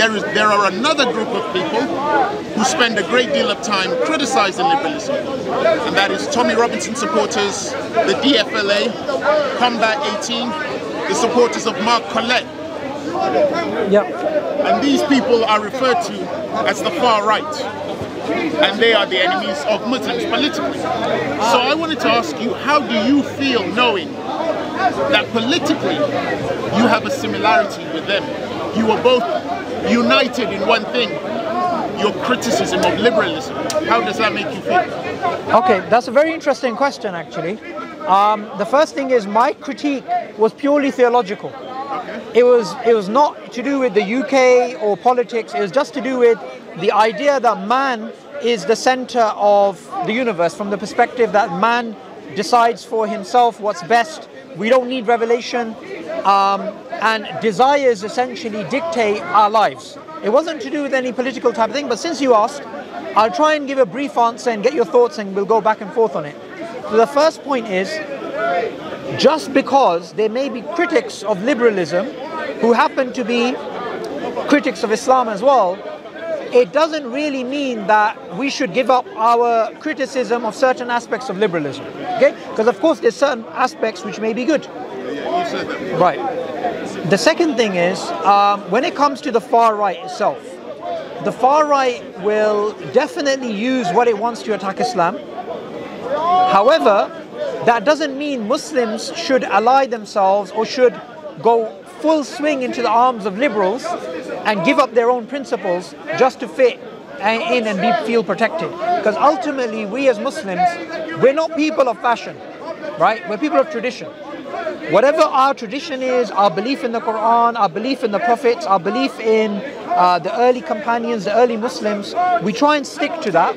there is there are another group of people who spend a great deal of time criticizing liberalism, and that is Tommy Robinson supporters, the DFLA, Combat 18, the supporters of Mark Collett. Yep. And these people are referred to as the far right. And they are the enemies of Muslims politically. So I wanted to ask you, how do you feel knowing that politically you have a similarity with them? You are both united in one thing, your criticism of liberalism. How does that make you feel? Okay, that's a very interesting question actually. Um, the first thing is my critique was purely theological. It was it was not to do with the UK or politics. It was just to do with the idea that man is the center of the universe from the perspective that man decides for himself what's best. We don't need revelation, um, and desires essentially dictate our lives. It wasn't to do with any political type of thing, but since you asked, I'll try and give a brief answer and get your thoughts, and we'll go back and forth on it. So the first point is just because there may be critics of liberalism who happen to be critics of Islam as well, it doesn't really mean that we should give up our criticism of certain aspects of liberalism. Okay? Because of course there's certain aspects which may be good. Right. The second thing is um, when it comes to the far right itself, the far right will definitely use what it wants to attack Islam. However, that doesn't mean Muslims should ally themselves or should go full swing into the arms of liberals and give up their own principles just to fit in and be, feel protected. Because ultimately, we as Muslims, we're not people of fashion, right? We're people of tradition. Whatever our tradition is, our belief in the Quran, our belief in the prophets, our belief in uh, the early companions, the early Muslims, we try and stick to that.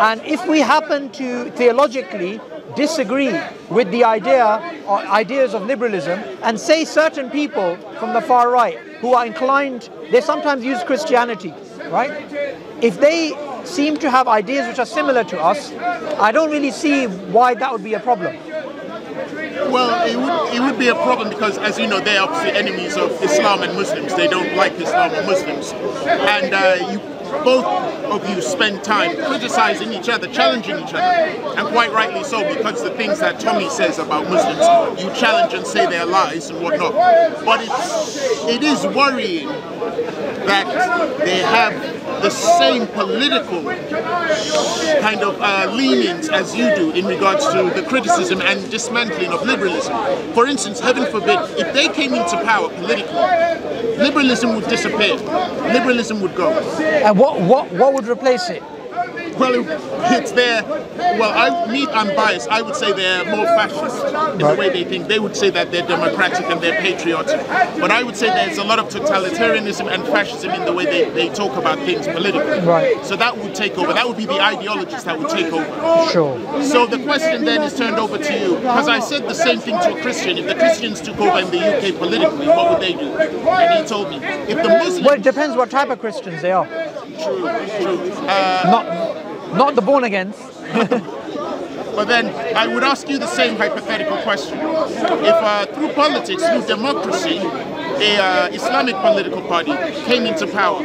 And if we happen to theologically disagree with the idea or ideas of liberalism and say certain people from the far right who are inclined, they sometimes use Christianity, right? If they seem to have ideas which are similar to us, I don't really see why that would be a problem. Well, it would it would be a problem because, as you know, they're obviously enemies of Islam and Muslims. They don't like Islam or Muslims, and uh, you both of you spend time criticizing each other, challenging each other, and quite rightly so because the things that Tommy says about Muslims, you challenge and say they're lies and whatnot. But it's it is worrying that they have the same political kind of uh, leanings as you do in regards to the criticism and dismantling of liberalism. For instance, heaven forbid, if they came into power politically, liberalism would disappear. Liberalism would go. And what, what, what would replace it? Well, it's there. Well, I, me, I'm biased. I would say they're more fascist in right. the way they think. They would say that they're democratic and they're patriotic. But I would say there's a lot of totalitarianism and fascism in the way they, they talk about things politically. Right. So that would take over. That would be the ideologies that would take over. Sure. So the question then is turned over to you. Because I said the same thing to a Christian. If the Christians took over in the UK politically, what would they do? And he told me, if the Muslims... Well, it depends what type of Christians they are. True, true. Uh, Not not the born agains. but then I would ask you the same hypothetical question. If uh, through politics, through democracy, a uh, Islamic political party came into power,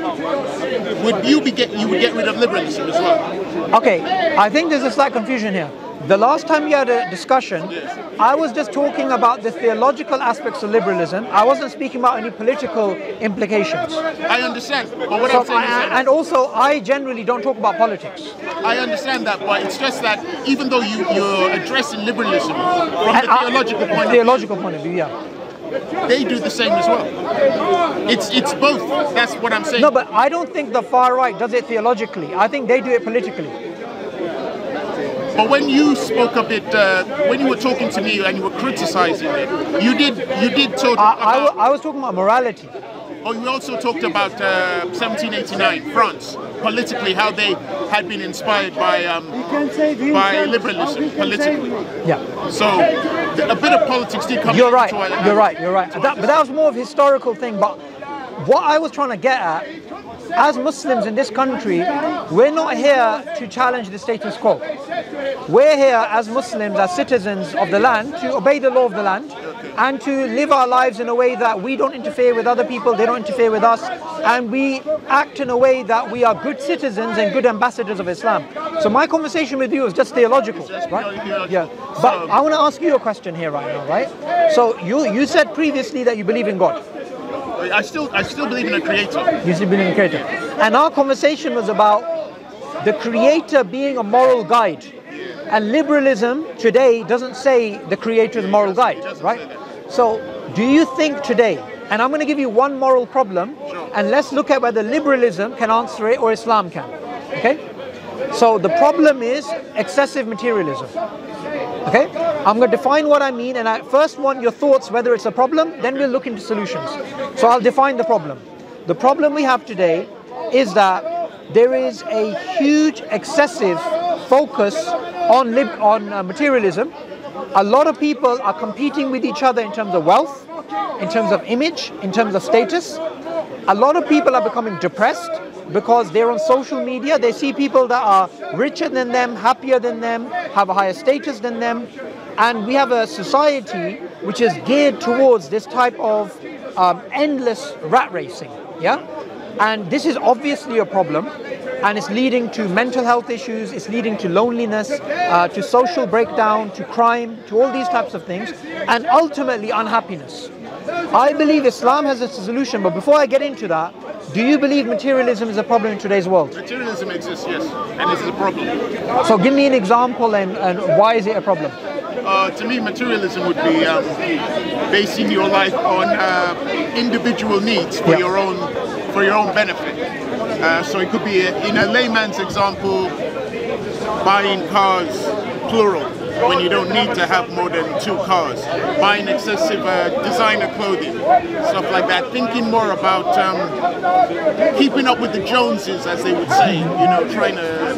would you be get you would get rid of liberalism as well? Okay, I think there's a slight confusion here. The last time we had a discussion, I was just talking about the theological aspects of liberalism. I wasn't speaking about any political implications. I understand, but what so I'm saying I, is and also I generally don't talk about politics. I understand that, but it's just that even though you, you're addressing liberalism from and the theological point theological of view, point of view, yeah. They do the same as well. It's it's both. That's what I'm saying. No, but I don't think the far right does it theologically. I think they do it politically. But when you spoke a bit, uh, when you were talking to me and you were criticizing it, you did you did talk. I, about, I was talking about morality. Oh, you also talked about uh, 1789, France, politically, how they had been inspired by um, by liberalism politically. Yeah. So a bit of politics did come. You're right. You're right. You're right. That, but that was more of a historical thing. But what I was trying to get at as Muslims in this country, we're not here to challenge the status quo. We're here as Muslims, as citizens of the land, to obey the law of the land and to live our lives in a way that we don't interfere with other people, they don't interfere with us, and we act in a way that we are good citizens and good ambassadors of Islam. So my conversation with you is just theological, right? Yeah. But I want to ask you a question here right now, right? So you you said previously that you believe in God. I still I still believe in a creator. You still believe in a creator. And our conversation was about the creator being a moral guide. And liberalism today doesn't say the creator is a moral guide, right? So do you think today, and I'm going to give you one moral problem, and let's look at whether liberalism can answer it or Islam can. Okay? So the problem is excessive materialism. Okay? I'm going to define what I mean, and I first want your thoughts whether it's a problem, then we'll look into solutions. So I'll define the problem. The problem we have today is that there is a huge excessive focus on, on uh, materialism. A lot of people are competing with each other in terms of wealth, in terms of image, in terms of status. A lot of people are becoming depressed because they're on social media. They see people that are richer than them, happier than them, have a higher status than them. And we have a society which is geared towards this type of um, endless rat racing. Yeah? And this is obviously a problem and it's leading to mental health issues, it's leading to loneliness, uh, to social breakdown, to crime, to all these types of things, and ultimately unhappiness. I believe Islam has a solution, but before I get into that, do you believe materialism is a problem in today's world? Materialism exists, yes, and this is a problem. So give me an example and, and why is it a problem? Uh, to me, materialism would be um, basing your life on uh, individual needs for Yeah. your own for your own benefit. Uh, so it could be, in a layman's example, buying cars plural when you don't need to have more than two cars, buying excessive uh, designer clothing, stuff like that. Thinking more about um, keeping up with the Joneses, as they would say. You know, trying to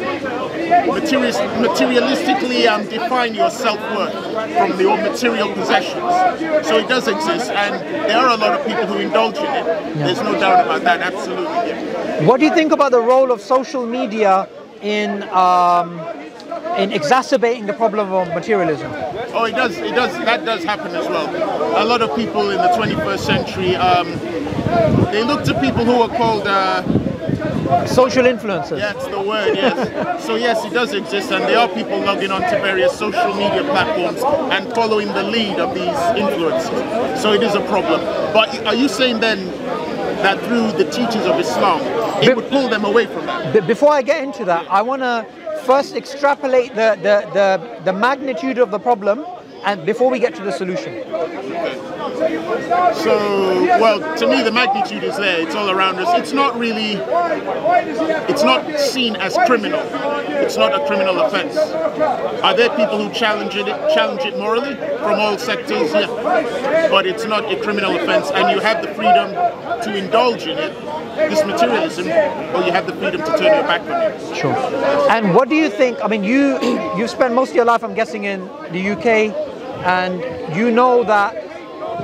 materialistically um, define your self-worth from your material possessions. So it does exist, and there are a lot of people who indulge in it. There's no doubt about that. Absolutely. Yeah. What do you think about the role of social media in um, in exacerbating the problem of materialism? Oh, it does. It does. That does happen as well. A lot of people in the 21st century, um, they look to people who are called. Uh, Social influencers. Yeah, it's the word, yes. so yes, it does exist, and there are people logging on to various social media platforms and following the lead of these influencers. So it is a problem. But are you saying then that through the teachings of Islam, it Be- would pull them away from that? Before I get into that, I want to first extrapolate the, the, the, the magnitude of the problem and before we get to the solution. So, well, to me, the magnitude is there. It's all around us. It's not really, it's not seen as criminal. It's not a criminal offense. Are there people who challenge it, challenge it morally from all sectors? Yeah. But it's not a criminal offense, and you have the freedom to indulge in it, this materialism, or you have the freedom to turn your back on it. Sure. And what do you think? I mean, you you've spent most of your life, I'm guessing, in the UK, and you know that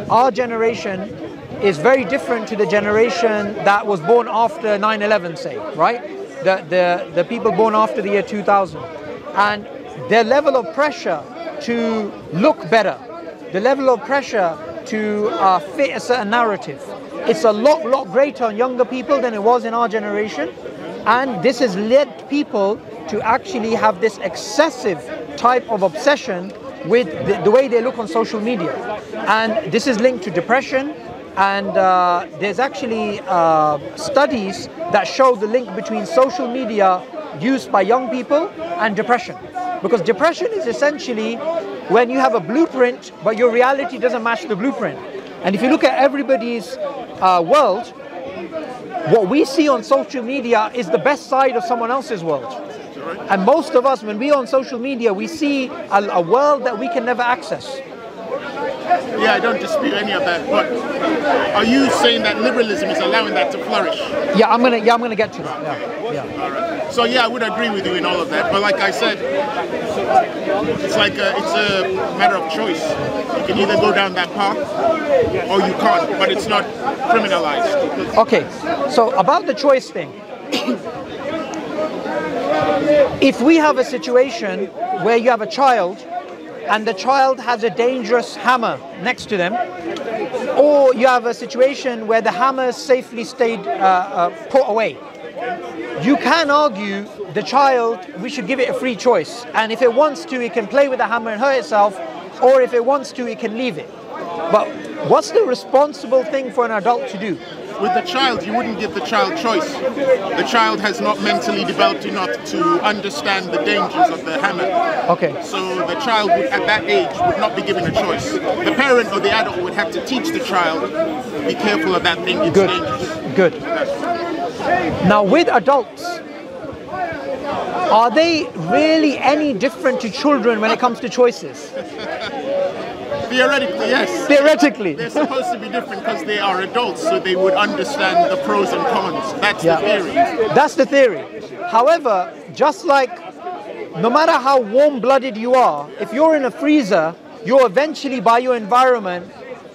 our generation is very different to the generation that was born after 9/11, say, right? The the the people born after the year 2000, and their level of pressure to look better, the level of pressure to uh, fit a certain narrative. It's a lot, lot greater on younger people than it was in our generation. And this has led people to actually have this excessive type of obsession with the, the way they look on social media. And this is linked to depression. And uh, there's actually uh, studies that show the link between social media used by young people and depression. Because depression is essentially when you have a blueprint, but your reality doesn't match the blueprint. And if you look at everybody's uh, world, what we see on social media is the best side of someone else's world. And most of us, when we are on social media, we see a, a world that we can never access. Yeah, I don't dispute any of that. But are you saying that liberalism is allowing that to flourish? Yeah, I'm gonna. Yeah, I'm gonna get to that. Yeah, yeah. So yeah, I would agree with you in all of that. But like I said, it's like a, it's a matter of choice. You can either go down that path or you can't. But it's not criminalized. Okay, so about the choice thing. If we have a situation where you have a child and the child has a dangerous hammer next to them, or you have a situation where the hammer safely stayed uh, uh, put away. You can argue the child, we should give it a free choice, and if it wants to, it can play with the hammer and hurt itself, or if it wants to, it can leave it. But what's the responsible thing for an adult to do? With the child, you wouldn't give the child choice. The child has not mentally developed enough to understand the dangers of the hammer. Okay. So the child would, at that age would not be given a choice. The parent or the adult would have to teach the child, be careful of that thing, it's Good. dangerous. Good. Now, with adults, are they really any different to children when it comes to choices? Theoretically, yes. Theoretically. They're supposed to be different because they are adults, so they would understand the pros and cons. That's Yeah. the theory. That's the theory. However, just like no matter how warm blooded you are, if you're in a freezer, you're eventually by your environment.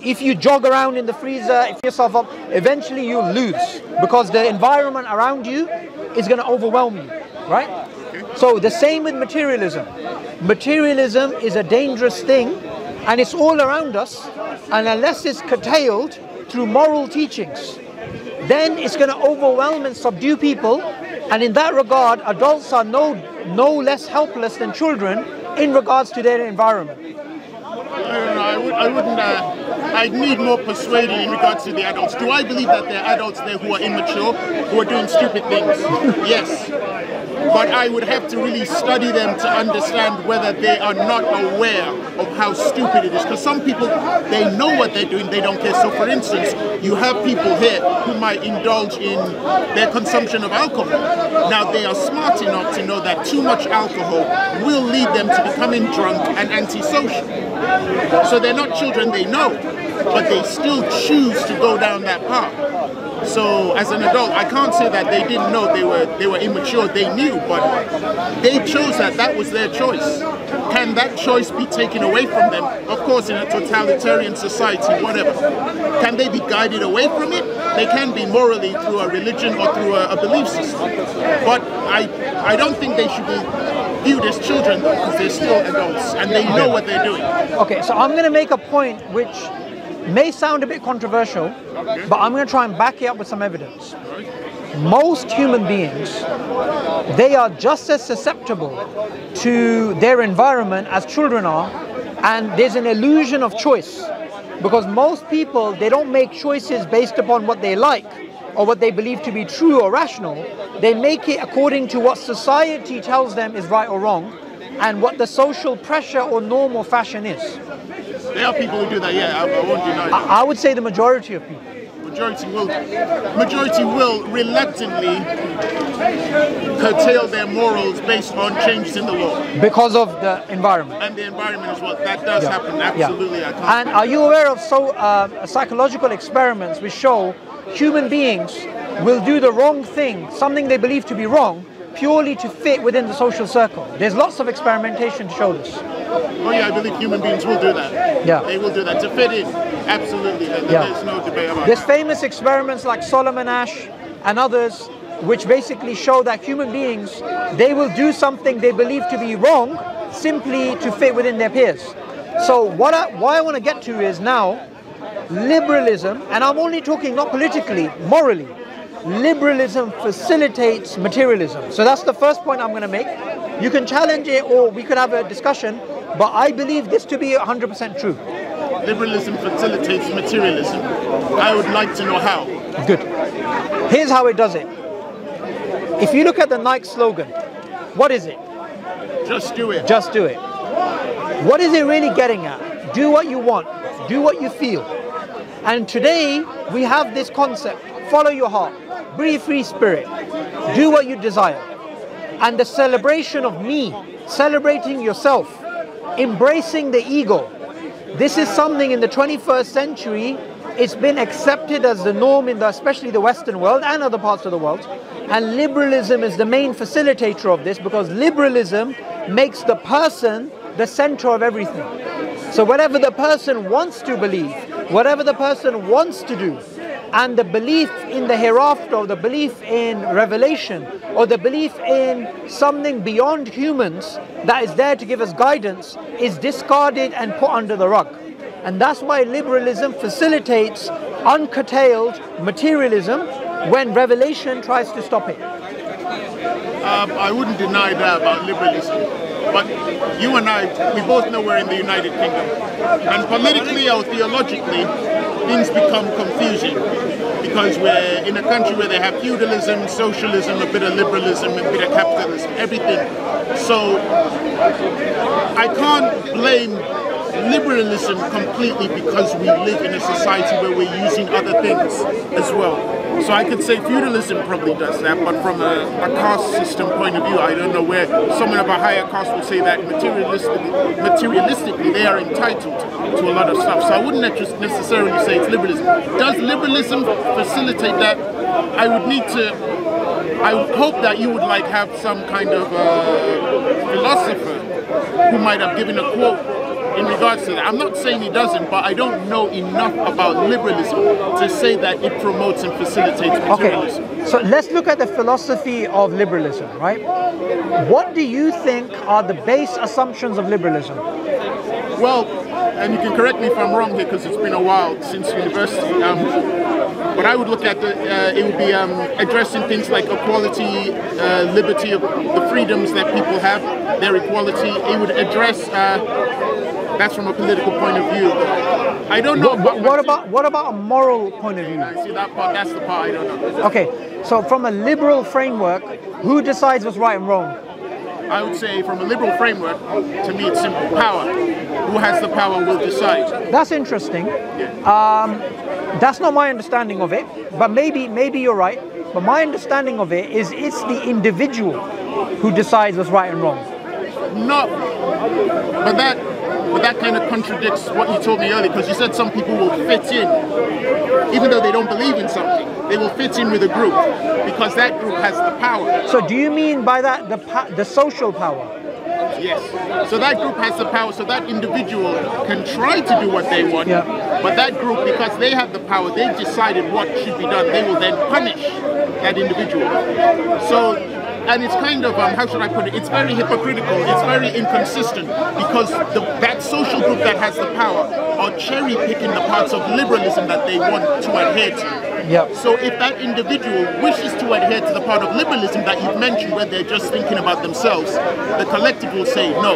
If you jog around in the freezer, if yourself up, eventually you'll lose because the environment around you is going to overwhelm you, right? So the same with materialism. Materialism is a dangerous thing and it's all around us, and unless it's curtailed through moral teachings, then it's going to overwhelm and subdue people. And in that regard, adults are no, no less helpless than children in regards to their environment. I don't know. I, would, I wouldn't. Uh, I need more persuading in regards to the adults. Do I believe that there are adults there who are immature, who are doing stupid things? yes. But I would have to really study them to understand whether they are not aware of how stupid it is. Because some people, they know what they're doing, they don't care. So, for instance, you have people here who might indulge in their consumption of alcohol. Now, they are smart enough to know that too much alcohol will lead them to becoming drunk and antisocial. So they're not children, they know, but they still choose to go down that path. So as an adult, I can't say that they didn't know they were they were immature. They knew, but they chose that. That was their choice. Can that choice be taken away from them? Of course, in a totalitarian society, whatever. Can they be guided away from it? They can be morally through a religion or through a, a belief system. But I I don't think they should be viewed as children though, because they're still adults and they know what they're doing. Okay, so I'm going to make a point which may sound a bit controversial, but I'm going to try and back it up with some evidence. Most human beings, they are just as susceptible to their environment as children are, and there's an illusion of choice because most people they don't make choices based upon what they like or what they believe to be true or rational. They make it according to what society tells them is right or wrong, and what the social pressure or norm or fashion is. There are people who do that, yeah, I, I won't deny that. I would say the majority of people. Majority will, majority will reluctantly curtail their morals based on changes in the law because of the environment. and the environment as well. That does Yeah. happen, Yeah. absolutely. Can't. And are you aware of so uh, psychological experiments which show human beings will do the wrong thing, something they believe to be wrong, purely to fit within the social circle? There's lots of experimentation to show this. oh yeah, I believe human beings will do that. Yeah. They will do that to fit in. Absolutely. There- Yeah. There's no debate about There's that. famous experiments like Solomon Asch and others which basically show that human beings they will do something they believe to be wrong simply to fit within their peers. So what I, why I want to get to is now liberalism and I'm only talking not politically, morally. Liberalism facilitates materialism. So that's the first point I'm going to make. You can challenge it or we could have a discussion, but I believe this to be 100% true. Liberalism facilitates materialism. I would like to know how. Good. Here's how it does it. If you look at the Nike slogan, what is it? Just do it. Just do it. What is it really getting at? Do what you want, do what you feel. And today we have this concept follow your heart, breathe free spirit, do what you desire. And the celebration of me, celebrating yourself, embracing the ego. This is something in the 21st century, it's been accepted as the norm in the, especially the Western world and other parts of the world. And liberalism is the main facilitator of this because liberalism makes the person the center of everything. So whatever the person wants to believe, whatever the person wants to do, and the belief in the hereafter, or the belief in revelation, or the belief in something beyond humans that is there to give us guidance is discarded and put under the rug. And that's why liberalism facilitates uncurtailed materialism when revelation tries to stop it. Um, I wouldn't deny that about liberalism. But you and I, we both know we're in the United Kingdom. And politically or theologically, things become confusing because we're in a country where they have feudalism, socialism, a bit of liberalism, a bit of capitalism, everything. So I can't blame liberalism completely because we live in a society where we're using other things as well. So I could say feudalism probably does that, but from a, a, caste system point of view, I don't know where someone of a higher caste will say that materialistically, materialistically they are entitled to a lot of stuff. So I wouldn't necessarily say it's liberalism. Does liberalism facilitate that? I would need to. I would hope that you would like have some kind of uh, philosopher who might have given a quote in regards to that. I'm not saying he doesn't, but I don't know enough about liberalism to say that it promotes and facilitates materialism. Okay, so let's look at the philosophy of liberalism, right? What do you think are the base assumptions of liberalism? Well, and you can correct me if I'm wrong here because it's been a while since university. Um, but I would look at the, uh, it would be um, addressing things like equality, uh, liberty, the freedoms that people have, their equality. It would address uh, that's from a political point of view. I don't know. What, what about what about a moral point of view? I see that part. That's the part I don't know. Okay, so from a liberal framework, who decides what's right and wrong? I would say from a liberal framework, to me it's simple. Power. Who has the power will decide. That's interesting. Yeah. Um, that's not my understanding of it, but maybe maybe you're right. But my understanding of it is it's the individual who decides what's right and wrong. No, but that but that kind of contradicts what you told me earlier because you said some people will fit in, even though they don't believe in something. They will fit in with a group because that group has the power. So, do you mean by that the the social power? Yes. So that group has the power. So that individual can try to do what they want. Yeah. But that group, because they have the power, they've decided what should be done. They will then punish that individual. So and it's kind of um, how should I put it? It's very hypocritical. It's very inconsistent because the, that social group that has the power are cherry picking the parts of liberalism that they want to adhere to. Yep. So if that individual wishes to adhere to the part of liberalism that you've mentioned, where they're just thinking about themselves, the collective will say no.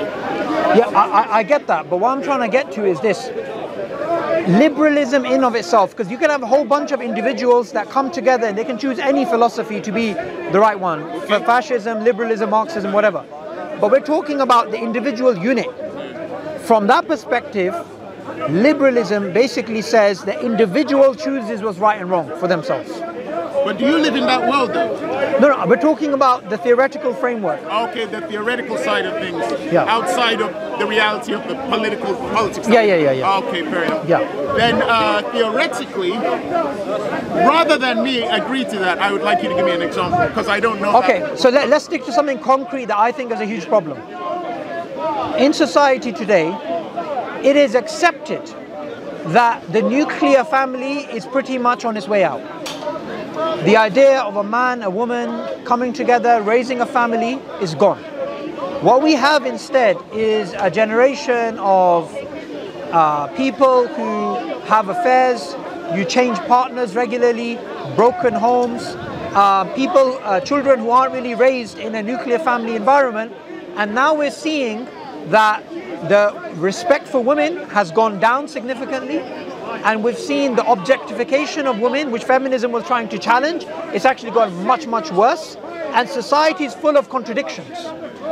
Yeah, I, I get that. But what I'm trying to get to is this liberalism in of itself because you can have a whole bunch of individuals that come together and they can choose any philosophy to be the right one. For fascism liberalism marxism whatever. But we're talking about the individual unit. From that perspective liberalism basically says the individual chooses what's right and wrong for themselves but do you live in that world though? No, no, we're talking about the theoretical framework. Okay, the theoretical side of things. Yeah. Outside of the reality of the political politics. Yeah, yeah, yeah, yeah. Okay, fair enough. Yeah. Then uh, theoretically, rather than me agree to that, I would like you to give me an example because I don't know. Okay, so let, let's stick to something concrete that I think is a huge problem. In society today, it is accepted that the nuclear family is pretty much on its way out. The idea of a man, a woman coming together, raising a family is gone. What we have instead is a generation of uh, people who have affairs, you change partners regularly, broken homes, uh, people, uh, children who aren't really raised in a nuclear family environment. And now we're seeing that the respect for women has gone down significantly and we've seen the objectification of women, which feminism was trying to challenge. It's actually gone much, much worse. And society is full of contradictions.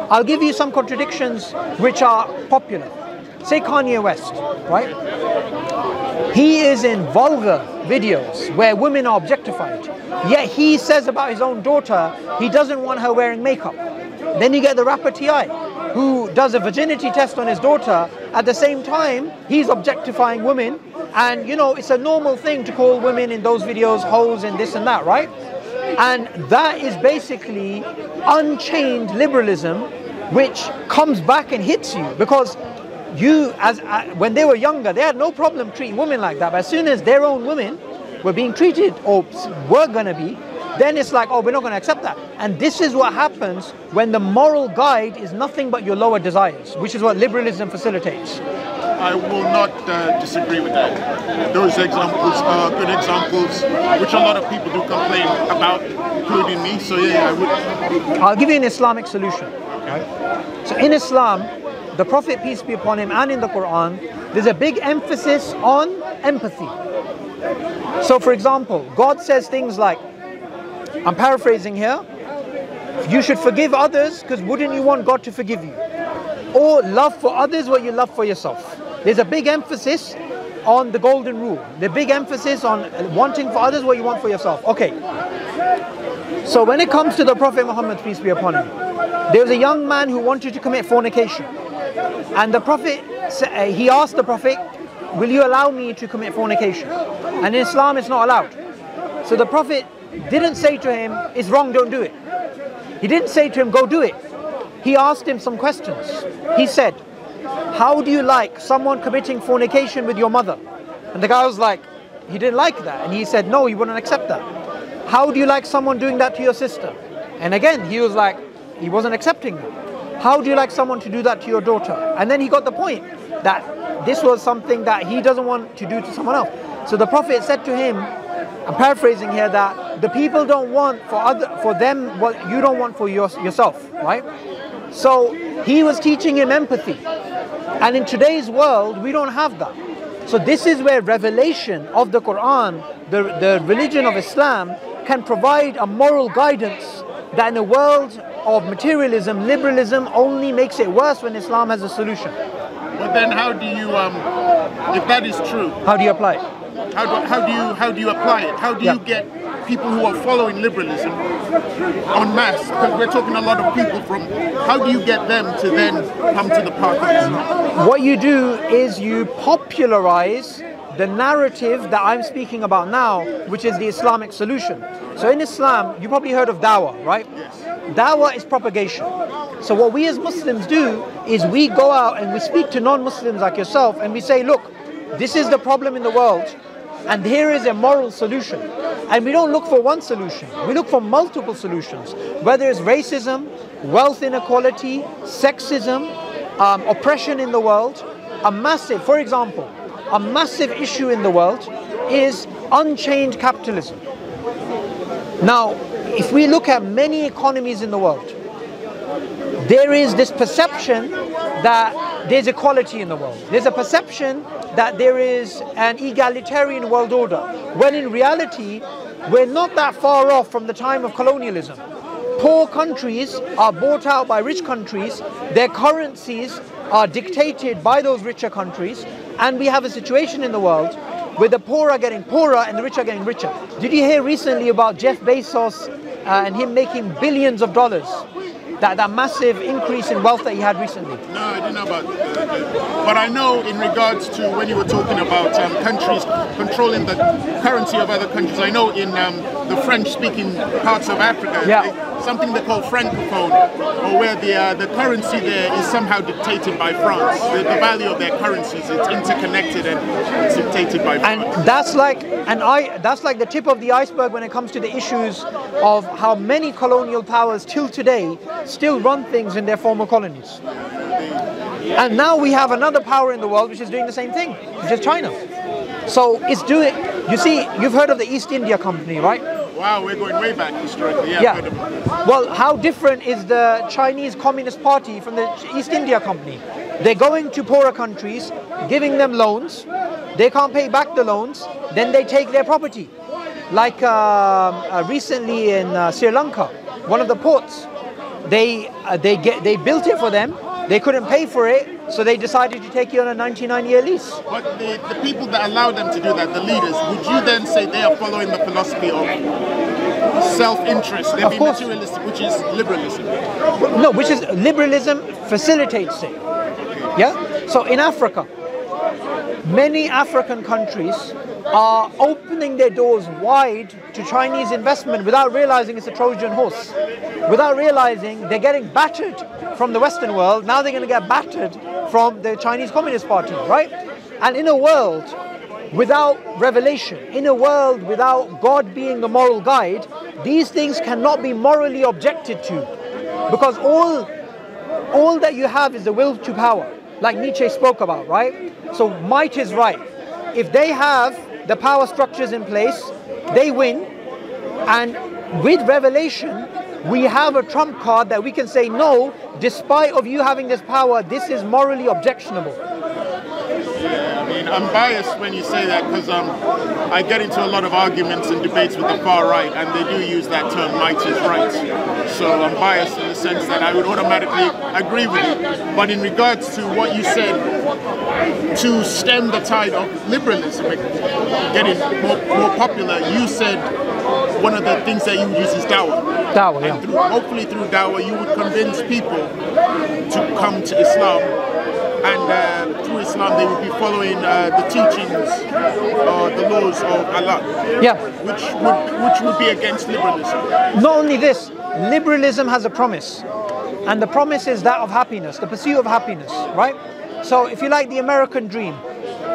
I'll give you some contradictions which are popular. Say Kanye West, right? He is in vulgar videos where women are objectified. Yet he says about his own daughter, he doesn't want her wearing makeup. Then you get the rapper T.I., who does a virginity test on his daughter. At the same time, he's objectifying women and you know, it's a normal thing to call women in those videos hoes and this and that, right? And that is basically unchained liberalism, which comes back and hits you because you, as uh, when they were younger, they had no problem treating women like that. But as soon as their own women were being treated or were going to be, then it's like, oh, we're not going to accept that. And this is what happens when the moral guide is nothing but your lower desires, which is what liberalism facilitates. I will not uh, disagree with that. Those examples are good examples, which a lot of people do complain about, including me. So yeah, I would. I'll give you an Islamic solution. Right? So in Islam, the Prophet peace be upon him, and in the Quran, there's a big emphasis on empathy. So, for example, God says things like, I'm paraphrasing here, you should forgive others because wouldn't you want God to forgive you? Or love for others what you love for yourself. There's a big emphasis on the golden rule. The big emphasis on wanting for others what you want for yourself. Okay. So when it comes to the Prophet Muhammad, peace be upon him, there was a young man who wanted to commit fornication. And the Prophet, uh, he asked the Prophet, will you allow me to commit fornication? And in Islam it's not allowed. So the Prophet didn't say to him, it's wrong, don't do it. He didn't say to him, go do it. He asked him some questions. He said, how do you like someone committing fornication with your mother? And the guy was like, he didn't like that. And he said, no, he wouldn't accept that. How do you like someone doing that to your sister? And again, he was like, he wasn't accepting that. How do you like someone to do that to your daughter? And then he got the point that this was something that he doesn't want to do to someone else. So the Prophet said to him, I'm paraphrasing here that the people don't want for other for them what you don't want for your, yourself, right? So he was teaching him empathy. And in today's world, we don't have that. So this is where revelation of the Quran, the, the religion of Islam, can provide a moral guidance that in a world of materialism, liberalism only makes it worse when Islam has a solution. But then how do you, um, if that is true, how do you apply it? How do, how do you how do you apply it? How do yeah. you get people who are following liberalism en masse? Because we're talking a lot of people from. How do you get them to then come to the path of Islam? What you do is you popularize the narrative that I'm speaking about now, which is the Islamic solution. So in Islam, you probably heard of dawah, right? Yes. Dawah is propagation. So what we as Muslims do is we go out and we speak to non-Muslims like yourself and we say, look, this is the problem in the world and here is a moral solution. And we don't look for one solution, we look for multiple solutions, whether it's racism, wealth inequality, sexism, um, oppression in the world. A massive, for example, a massive issue in the world is unchained capitalism. Now, if we look at many economies in the world, there is this perception that there's equality in the world. There's a perception that there is an egalitarian world order, when in reality, we're not that far off from the time of colonialism. Poor countries are bought out by rich countries, their currencies are dictated by those richer countries, and we have a situation in the world where the poor are getting poorer and the rich are getting richer. Did you hear recently about Jeff Bezos uh, and him making billions of dollars? That, that massive increase in wealth that he had recently? No, I didn't know about that. But I know in regards to when you were talking about um, countries controlling the currency of other countries, I know in um, the French-speaking parts of Africa, yeah. they, something they call francophone, or where the uh, the currency there is somehow dictated by France. The, the, value of their currencies it's interconnected and it's dictated by France. And that's like and I that's like the tip of the iceberg when it comes to the issues of how many colonial powers till today still run things in their former colonies. And now we have another power in the world which is doing the same thing, which is China. So it's doing. You see, you've heard of the East India Company, right? Wow, we're going way back historically. Yeah. yeah. Well, how different is the Chinese Communist Party from the East India Company? They're going to poorer countries, giving them loans. They can't pay back the loans. Then they take their property. Like um, uh, recently in uh, Sri Lanka, one of the ports, they uh, they get they built it for them. They couldn't pay for it, so they decided to take you on a 99-year lease. But the, the people that allow them to do that, the leaders, would you then say they are following the philosophy of self-interest? Being materialistic, which is liberalism. No, which is liberalism facilitates it. Yeah. So in Africa, many African countries are opening their doors wide to Chinese investment without realizing it's a Trojan horse. Without realizing they're getting battered from the Western world, now they're going to get battered from the Chinese Communist Party, right? And in a world without revelation, in a world without God being the moral guide, these things cannot be morally objected to. Because all, all that you have is the will to power, like Nietzsche spoke about, right? So might is right. If they have the power structures in place, they win. And with revelation, we have a trump card that we can say, no, despite of you having this power, this is morally objectionable. Mean, I'm biased when you say that because um, I get into a lot of arguments and debates with the far right, and they do use that term, might is right. So I'm biased in the sense that I would automatically agree with you. But in regards to what you said, to stem the tide of liberalism getting more, more popular, you said one of the things that you would use is dawah. Dawah, yeah. Through, hopefully through dawah, you would convince people to come to Islam and uh, through Islam they would be following uh, the teachings or the laws of Allah. Yeah. Which would which would be against liberalism. Not only this, liberalism has a promise. And the promise is that of happiness, the pursuit of happiness, right? So if you like the American dream,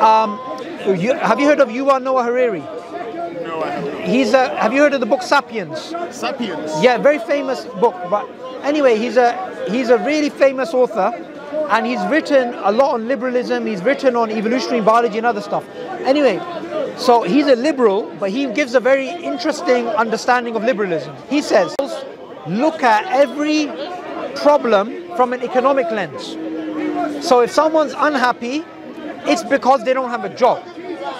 um, you, have you heard of Yuval Noah Harari? No, I haven't. He's a, have you heard of the book Sapiens? Sapiens. Yeah, very famous book. But anyway, he's a he's a really famous author and he's written a lot on liberalism, he's written on evolutionary biology and other stuff. Anyway, so he's a liberal, but he gives a very interesting understanding of liberalism. He says, look at every problem from an economic lens. So if someone's unhappy, it's because they don't have a job.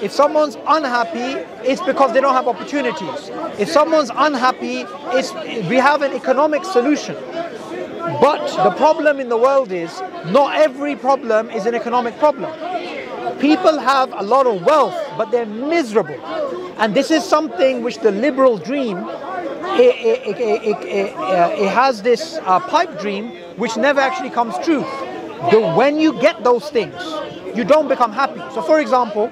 If someone's unhappy, it's because they don't have opportunities. If someone's unhappy, it's we have an economic solution. But the problem in the world is not every problem is an economic problem. People have a lot of wealth, but they're miserable. And this is something which the liberal dream, it, it, it, it has this uh, pipe dream which never actually comes true. The, when you get those things, you don't become happy. So, for example,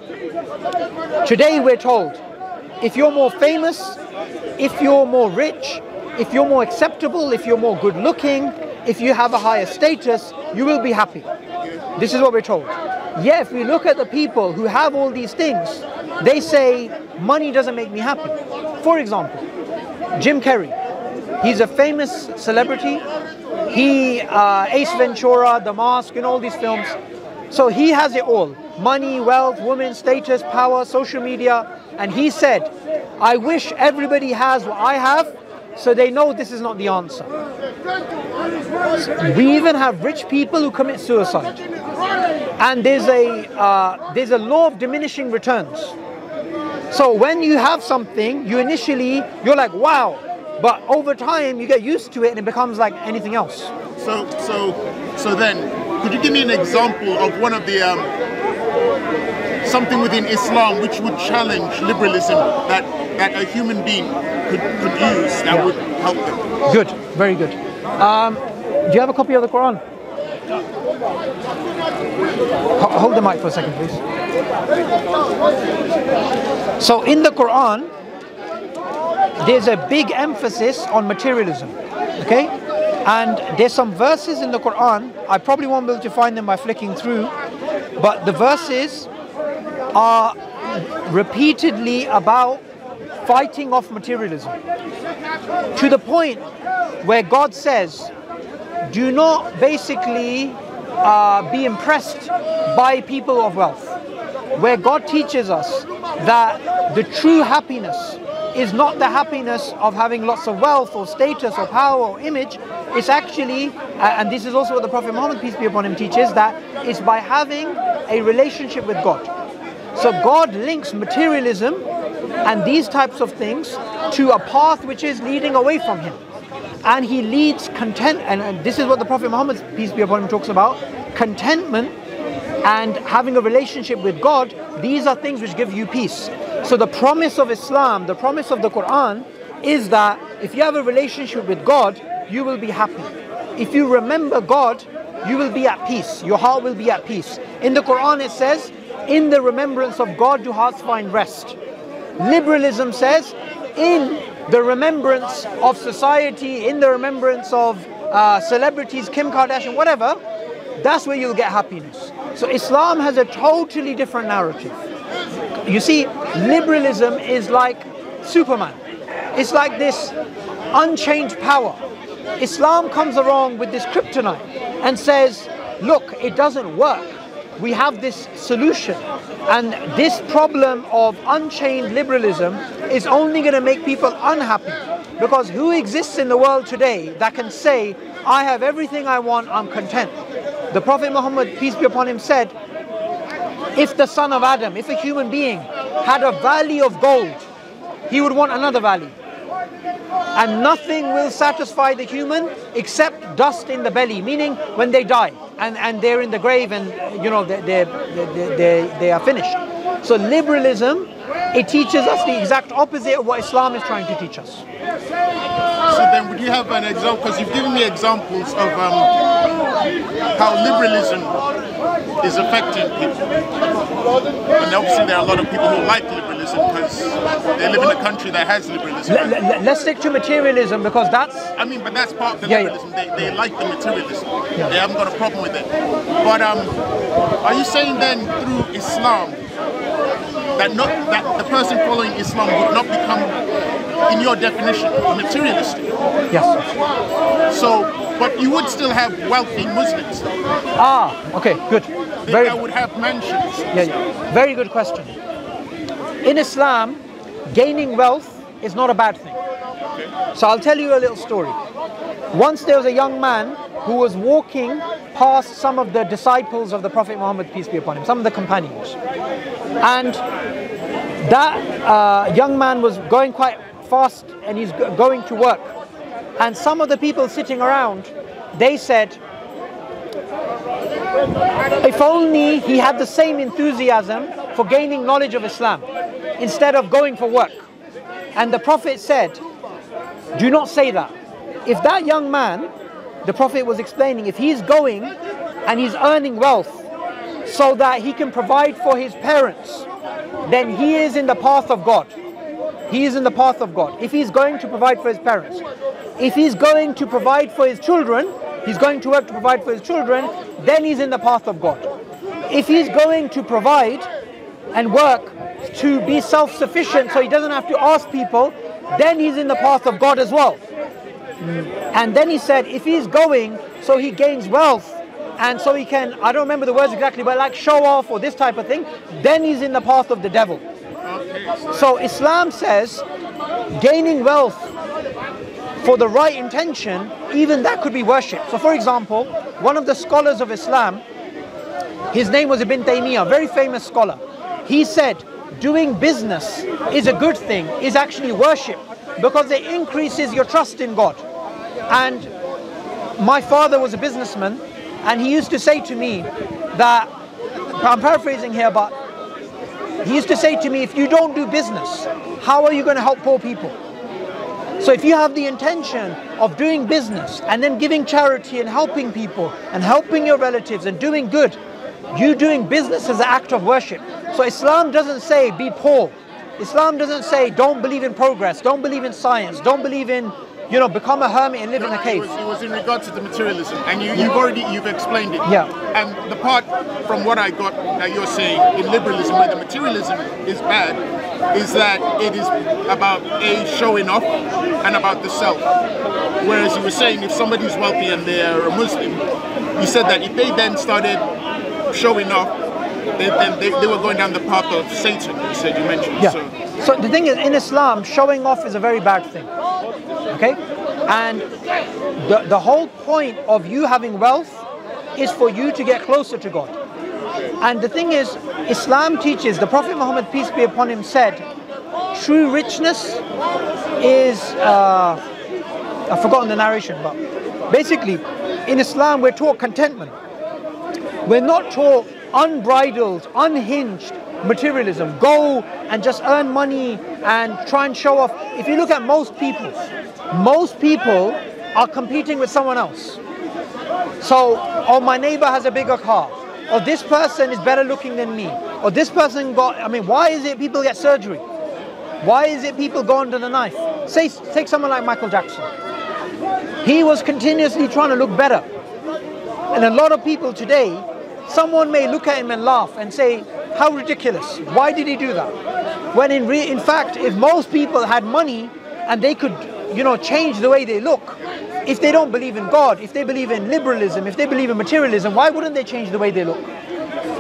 today we're told if you're more famous, if you're more rich, if you're more acceptable, if you're more good looking, if you have a higher status, you will be happy. This is what we're told. Yeah, if we look at the people who have all these things, they say money doesn't make me happy. For example, Jim Carrey. He's a famous celebrity. He, uh, Ace Ventura, The Mask, and all these films. So he has it all money, wealth, women, status, power, social media. And he said, I wish everybody has what I have so they know this is not the answer. We even have rich people who commit suicide. And there's a, uh, there's a law of diminishing returns. So when you have something, you initially, you're like, wow. But over time, you get used to it and it becomes like anything else. So, so, so then, could you give me an example of one of the um, something within Islam which would challenge liberalism that, that a human being could, that yeah. would help them? Good, very good. Um, do you have a copy of the Quran? hold the mic for a second, please. So, in the Quran, there's a big emphasis on materialism. Okay? And there's some verses in the Quran, I probably won't be able to find them by flicking through, but the verses are repeatedly about fighting off materialism to the point where God says, do not basically uh, be impressed by people of wealth. Where God teaches us that the true happiness is not the happiness of having lots of wealth or status or power or image. It's actually, uh, and this is also what the Prophet Muhammad, peace be upon him, teaches, that it's by having a relationship with God. So God links materialism and these types of things to a path which is leading away from Him. And He leads content, and this is what the Prophet Muhammad, peace be upon him, talks about contentment and having a relationship with God. These are things which give you peace. So, the promise of Islam, the promise of the Quran, is that if you have a relationship with God, you will be happy. If you remember God, you will be at peace. Your heart will be at peace. In the Quran, it says, In the remembrance of God do hearts find rest. Liberalism says, in the remembrance of society, in the remembrance of uh, celebrities, Kim Kardashian, whatever, that's where you'll get happiness. So Islam has a totally different narrative. You see, liberalism is like Superman. It's like this unchanged power. Islam comes along with this kryptonite and says, look, it doesn't work. We have this solution. And this problem of unchained liberalism is only going to make people unhappy. Because who exists in the world today that can say, I have everything I want, I'm content? The Prophet Muhammad, peace be upon him, said, if the son of Adam, if a human being had a valley of gold, he would want another valley. And nothing will satisfy the human except dust in the belly, meaning when they die and, and they're in the grave and you know they, they, they, they, they are finished. So liberalism, it teaches us the exact opposite of what Islam is trying to teach us. So then would you have an example, because you've given me examples of um, how liberalism is affecting people. And obviously there are a lot of people who like liberalism because they live in a country that has liberalism. Let, us stick to materialism because that's... I mean, but that's part of the yeah, liberalism. Yeah. They, they like the materialism. Yeah. They haven't got a problem with it. But um, are you saying then through Islam that not that the person following Islam would not become, in your definition, materialistic. Yes. So, but you would still have wealthy Muslims. Ah, okay, good. Very, that would have mansions. Yeah, yeah. Very good question. In Islam, gaining wealth is not a bad thing. So I'll tell you a little story. Once there was a young man who was walking past some of the disciples of the Prophet Muhammad, peace be upon him, some of the companions. And that uh, young man was going quite fast and he's going to work. And some of the people sitting around, they said, if only he had the same enthusiasm for gaining knowledge of Islam instead of going for work. And the Prophet said, do not say that. If that young man, the Prophet was explaining, if he's going and he's earning wealth so that he can provide for his parents, then he is in the path of God. He is in the path of God. If he's going to provide for his parents, if he's going to provide for his children, he's going to work to provide for his children, then he's in the path of God. If he's going to provide and work to be self sufficient so he doesn't have to ask people, then he's in the path of God as well. Mm. And then he said, if he's going so he gains wealth and so he can, I don't remember the words exactly, but like show off or this type of thing, then he's in the path of the devil. So Islam says gaining wealth for the right intention, even that could be worship. So for example, one of the scholars of Islam, his name was Ibn Taymiyyah, very famous scholar. He said, doing business is a good thing, is actually worship because it increases your trust in God. And my father was a businessman and he used to say to me that, I'm paraphrasing here, but he used to say to me, if you don't do business, how are you going to help poor people? So if you have the intention of doing business and then giving charity and helping people and helping your relatives and doing good, you doing business is an act of worship. So Islam doesn't say be poor. Islam doesn't say don't believe in progress, don't believe in science, don't believe in you know, become a hermit and live no, in a cave. It was, it was, in regards to the materialism, and you, have already you've explained it. Yeah. And the part from what I got that you're saying in liberalism, where the materialism is bad, is that it is about a showing off and about the self. Whereas you were saying if somebody's wealthy and they're a Muslim, you said that if they then started showing off, they, they, they were going down the path of Satan. You said you mentioned. Yeah. So. so the thing is, in Islam, showing off is a very bad thing. Okay? And the, the whole point of you having wealth is for you to get closer to God. And the thing is, Islam teaches, the Prophet Muhammad, peace be upon him, said, true richness is, uh, I've forgotten the narration, but basically, in Islam, we're taught contentment. We're not taught unbridled, unhinged materialism. Go and just earn money and try and show off. If you look at most people, most people are competing with someone else. So, oh, my neighbor has a bigger car. Or this person is better looking than me. Or this person got, I mean, why is it people get surgery? Why is it people go under the knife? Say, take someone like Michael Jackson. He was continuously trying to look better. And a lot of people today, someone may look at him and laugh and say, how ridiculous. Why did he do that? When in, in fact, if most people had money and they could, you know, change the way they look, if they don't believe in God, if they believe in liberalism, if they believe in materialism, why wouldn't they change the way they look?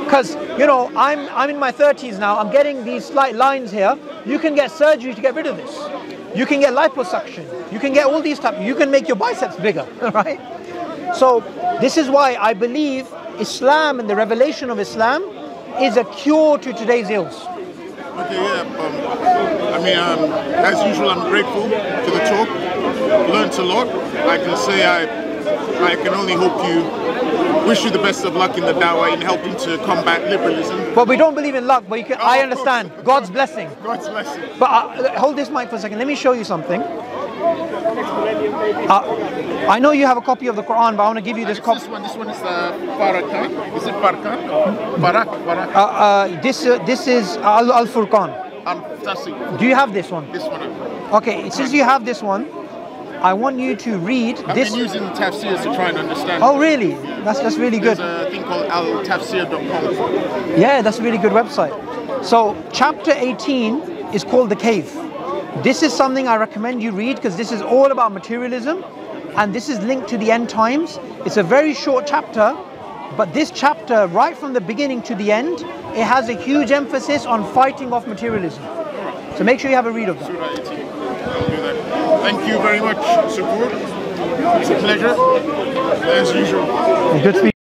Because, you know, I'm, I'm in my 30s now, I'm getting these slight lines here. You can get surgery to get rid of this. You can get liposuction. You can get all these types. You can make your biceps bigger, right? So this is why I believe Islam and the revelation of Islam is a cure to today's ills. Okay, yeah. Um, I mean, um, as usual, I'm grateful to the talk. Learned a lot. I can say I, I can only hope you wish you the best of luck in the dawah in helping to combat liberalism. But we don't believe in luck. But you can, Oh, I course. understand God's blessing. God's blessing. But uh, hold this mic for a second. Let me show you something. Uh, I know you have a copy of the Quran, but I want to give you this copy. this one. This one is the Barakan. Is it Barakan? Barak. Barak. Uh, uh, this uh, this is Al Al Furqan. Fantastic. Do you have this one? This one. Okay, since you have this one, I want you to read I've this. been using tafsirs to try and understand. Oh, really? That's that's really good. There's a thing called altafsir.com. Yeah, that's a really good website. So, chapter 18 is called The Cave. This is something I recommend you read because this is all about materialism and this is linked to the end times. It's a very short chapter, but this chapter, right from the beginning to the end, it has a huge emphasis on fighting off materialism. So, make sure you have a read of that. Thank you very much, Subboor. It's a pleasure, as usual. Good speaking.